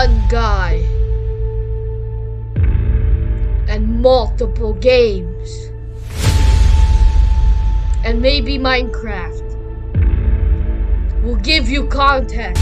one guy. And multiple games. And maybe Minecraft. Will give you content